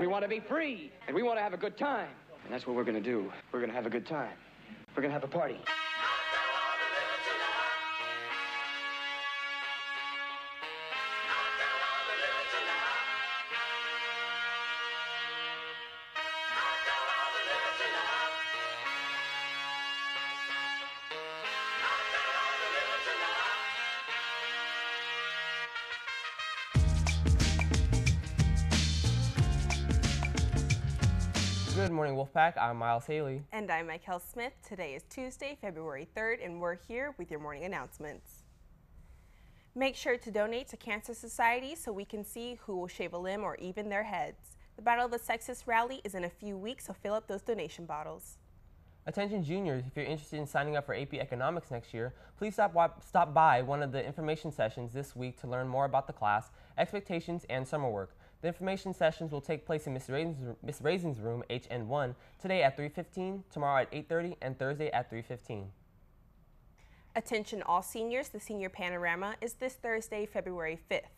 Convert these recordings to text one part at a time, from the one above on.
We want to be free, and we want to have a good time. And that's what we're going to do. We're going to have a good time. We're going to have a party. Good morning, Wolfpack. I'm Miles Haley. And I'm Michael Smith. Today is Tuesday, February 3rd, and we're here with your morning announcements. Make sure to donate to Cancer Society so we can see who will shave a limb or even their heads. The Battle of the Sexes rally is in a few weeks, so fill up those donation bottles. Attention juniors, if you're interested in signing up for AP Economics next year, please stop, stop by one of the information sessions this week to learn more about the class, expectations, and summer work. The information sessions will take place in Miss Raisin's, Miss Raisin's room, HN1, today at 3.15, tomorrow at 8.30, and Thursday at 3.15. Attention all seniors, the Senior Panorama is this Thursday, February 5th.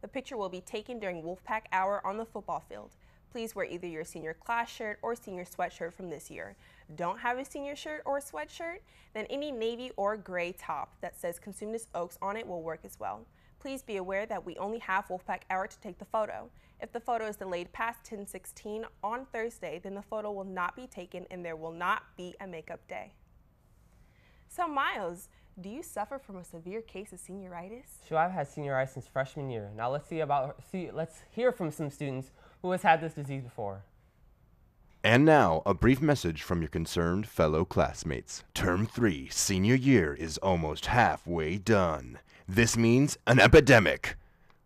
The picture will be taken during Wolfpack Hour on the football field. Please wear either your senior class shirt or senior sweatshirt from this year. Don't have a senior shirt or sweatshirt? Then any navy or gray top that says Cosumnes Oaks on it will work as well. Please be aware that we only have Wolfpack Hour to take the photo. If the photo is delayed past 1016 on Thursday, then the photo will not be taken and there will not be a makeup day. So Miles, do you suffer from a severe case of senioritis? Sure, I've had senioritis since freshman year. Now let's see about see let's hear from some students who has had this disease before. And now, a brief message from your concerned fellow classmates. Term 3, senior year, is almost halfway done. This means an epidemic.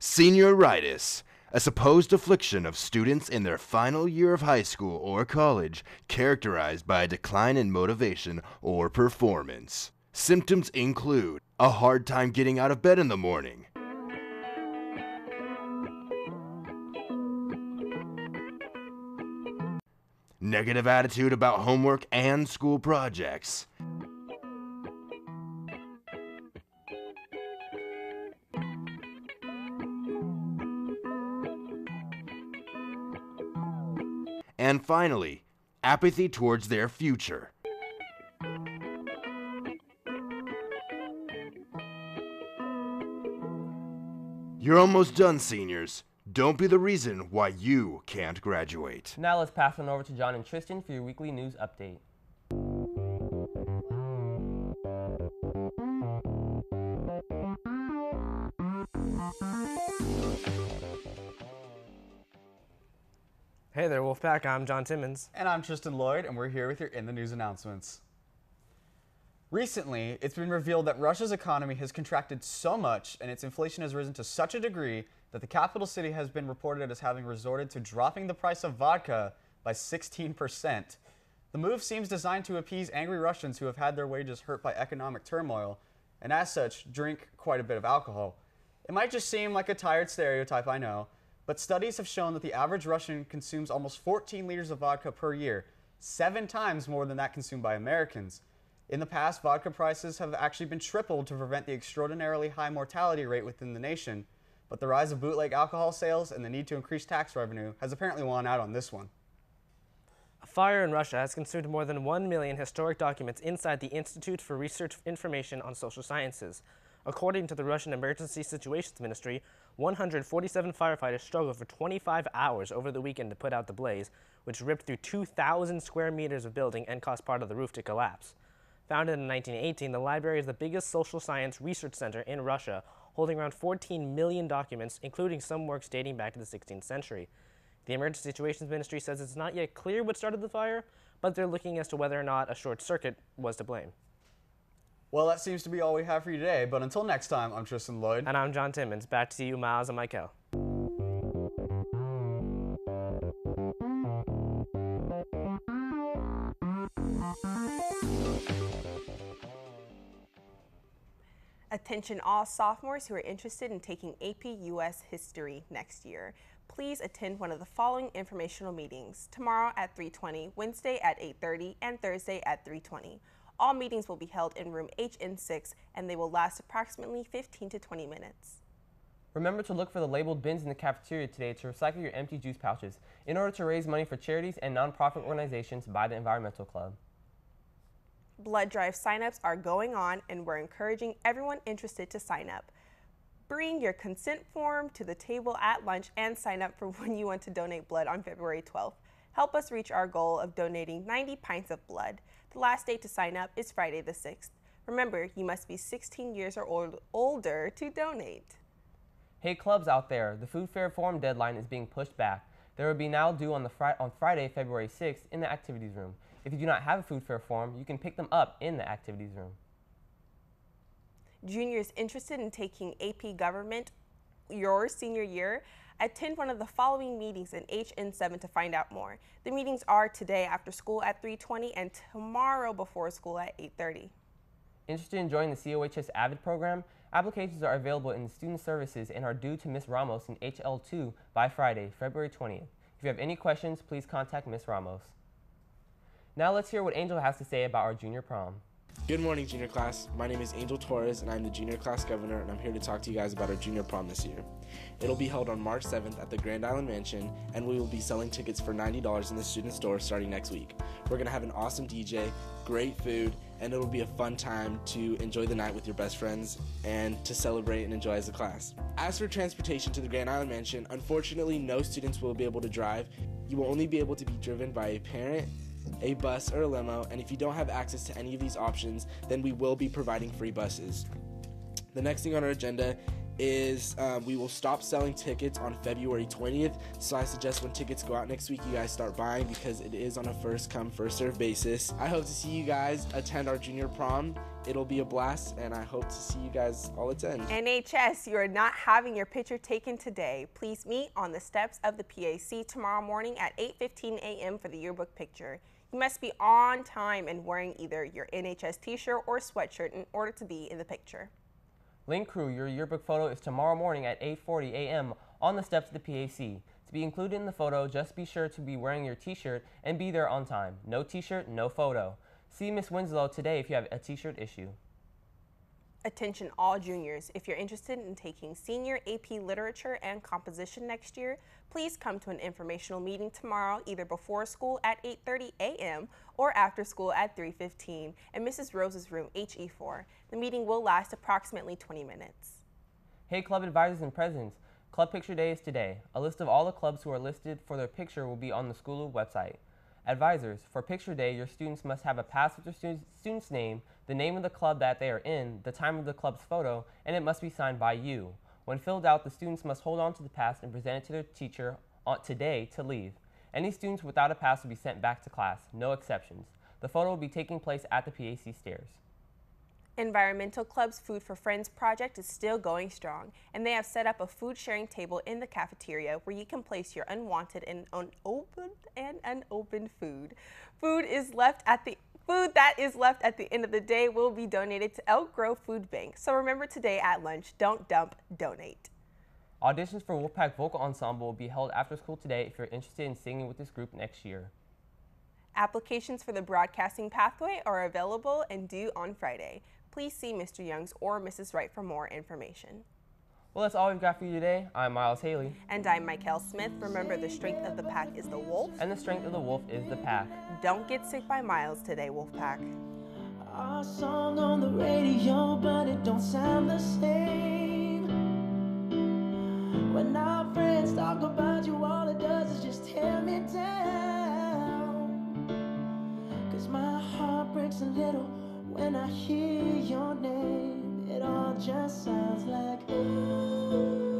Senioritis, a supposed affliction of students in their final year of high school or college, characterized by a decline in motivation or performance. Symptoms include a hard time getting out of bed in the morning, negative attitude about homework and school projects. And finally, apathy towards their future. You're almost done, seniors. Don't be the reason why you can't graduate. Now let's pass on over to John and Tristan for your weekly news update. Hey there, Wolfpack. I'm John Timmons. And I'm Tristan Lloyd, and we're here with your In the News announcements. Recently, it's been revealed that Russia's economy has contracted so much and its inflation has risen to such a degree that the capital city has been reported as having resorted to dropping the price of vodka by 16%. The move seems designed to appease angry Russians who have had their wages hurt by economic turmoil and, as such, drink quite a bit of alcohol. It might just seem like a tired stereotype, I know, but studies have shown that the average Russian consumes almost 14 liters of vodka per year, seven times more than that consumed by Americans. In the past, vodka prices have actually been tripled to prevent the extraordinarily high mortality rate within the nation, but the rise of bootleg alcohol sales and the need to increase tax revenue has apparently won out on this one. A fire in Russia has consumed more than 1 million historic documents inside the Institute for Research Information on Social Sciences. According to the Russian Emergency Situations Ministry, 147 firefighters struggled for 25 hours over the weekend to put out the blaze, which ripped through 2,000 square meters of building and caused part of the roof to collapse. Founded in 1918, the library is the biggest social science research center in Russia, holding around 14 million documents, including some works dating back to the 16th century. The Emergency Situations Ministry says it's not yet clear what started the fire, but they're looking as to whether or not a short circuit was to blame. Well, that seems to be all we have for you today, but until next time, I'm Tristan Lloyd. And I'm John Timmons. Back to you, Miles and Michael. Attention all sophomores who are interested in taking AP US History next year. Please attend one of the following informational meetings, tomorrow at 3.20, Wednesday at 8.30, and Thursday at 3.20. All meetings will be held in room HN6 and they will last approximately 15 to 20 minutes. Remember to look for the labeled bins in the cafeteria today to recycle your empty juice pouches in order to raise money for charities and nonprofit organizations by the Environmental Club. Blood drive signups are going on, and we're encouraging everyone interested to sign up. Bring your consent form to the table at lunch and sign up for when you want to donate blood on February 12th. Help us reach our goal of donating 90 pints of blood. The last date to sign up is Friday the 6th. Remember, you must be 16 years or old, older to donate. Hey clubs out there, the food fair form deadline is being pushed back. There will be now due on, the fri- on Friday, February 6th in the activities room. If you do not have a food fair form, you can pick them up in the activities room. Juniors interested in taking AP Government your senior year, attend one of the following meetings in HN7 to find out more. The meetings are today after school at 3:20 and tomorrow before school at 8:30. Interested in joining the COHS AVID program? Applications are available in the Student Services and are due to Ms. Ramos in HL2 by Friday, February 20th. If you have any questions, please contact Ms. Ramos. Now let's hear what Angel has to say about our junior prom. Good morning, junior class. My name is Angel Torres, and I'm the junior class governor, and I'm here to talk to you guys about our junior prom this year. It'll be held on March 7th at the Grand Island Mansion, and we will be selling tickets for $90 in the student store starting next week. We're going to have an awesome DJ, great food, and it'll be a fun time to enjoy the night with your best friends and to celebrate and enjoy as a class. As for transportation to the Grand Island Mansion, unfortunately, no students will be able to drive. You will only be able to be driven by a parent a bus or a limo, and if you don't have access to any of these options, then we will be providing free buses. The next thing on our agenda is um, we will stop selling tickets on February 20th. So I suggest when tickets go out next week, you guys start buying because it is on a first come, first serve basis. I hope to see you guys attend our junior prom. It'll be a blast, and I hope to see you guys all attend. NHS, you are not having your picture taken today. Please meet on the steps of the PAC tomorrow morning at 8:15 a.m. for the yearbook picture. You must be on time and wearing either your NHS t-shirt or sweatshirt in order to be in the picture. Link Crew, your yearbook photo is tomorrow morning at 8.40 a.m. on the steps of the PAC. To be included in the photo, just be sure to be wearing your t-shirt and be there on time. No t-shirt, no photo. See Miss Winslow today if you have a t-shirt issue. Attention all juniors, if you're interested in taking senior AP Literature and Composition next year, please come to an informational meeting tomorrow either before school at 8.30 a.m. or after school at 3.15 in Mrs. Rose's room HE4. The meeting will last approximately 20 minutes. Hey club advisors and presidents, Club Picture Day is today. A list of all the clubs who are listed for their picture will be on the school website. Advisors, for Picture Day, your students must have a pass with their student's, student's name, the name of the club that they are in, the time of the club's photo, and it must be signed by you. When filled out, the students must hold on to the pass and present it to their teacher on today to leave. Any students without a pass will be sent back to class, no exceptions. The photo will be taking place at the PAC stairs. Environmental Club's Food for Friends project is still going strong, and they have set up a food sharing table in the cafeteria where you can place your unwanted and unopened and unopened food. Food is left at the Food that is left at the end of the day will be donated to Elk Grove Food Bank. So remember today at lunch, don't dump, donate. Auditions for Wolfpack Vocal Ensemble will be held after school today if you're interested in singing with this group next year. Applications for the broadcasting pathway are available and due on Friday. Please see Mr. Youngs or Mrs. Wright for more information. Well, that's all we've got for you today. I'm Miles Haley. And I'm Michael Smith. Remember, the strength of the pack is the wolf. And the strength of the wolf is the pack. Don't get sick by Miles today, Wolfpack. Our song on the radio, but it don't sound the same. When our friends talk about you, all it does is just tear me down. Cause my heart breaks a little when I hear your name. It all just sounds like ooh.